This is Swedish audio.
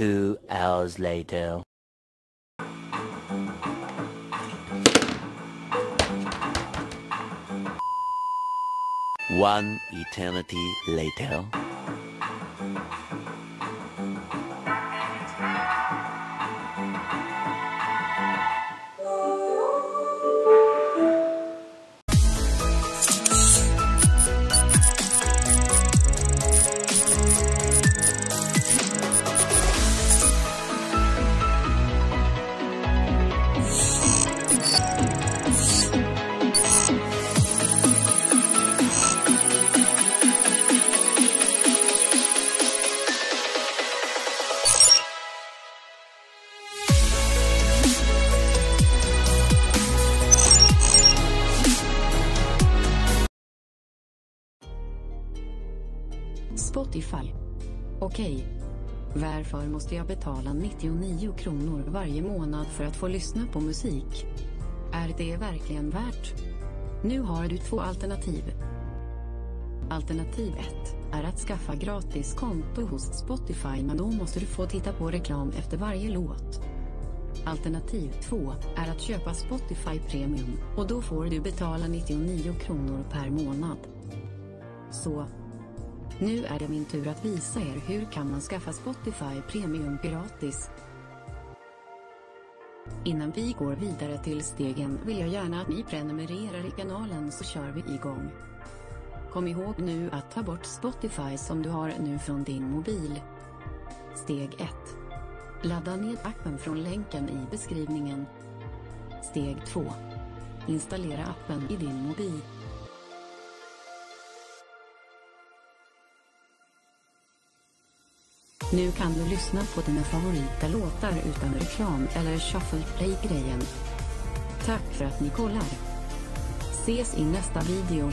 Two hours later. One eternity later. Spotify. Okej. Varför måste jag betala 99 kronor varje månad för att få lyssna på musik? Är det verkligen värt? Nu har du två alternativ. Alternativ 1 är att skaffa gratis konto hos Spotify men då måste du få titta på reklam efter varje låt. Alternativ 2 är att köpa Spotify Premium och då får du betala 99 kronor per månad. Så, nu är det min tur att visa er hur kan man skaffa Spotify Premium gratis. Innan vi går vidare till stegen vill jag gärna att ni prenumererar i kanalen så kör vi igång. Kom ihåg nu att ta bort Spotify som du har nu från din mobil. Steg 1. Ladda ned appen från länken i beskrivningen. Steg 2. Installera appen i din mobil. Nu kan du lyssna på dina favorita låtar utan reklam eller shuffle play-grejen. Tack för att ni kollar. Ses i nästa video.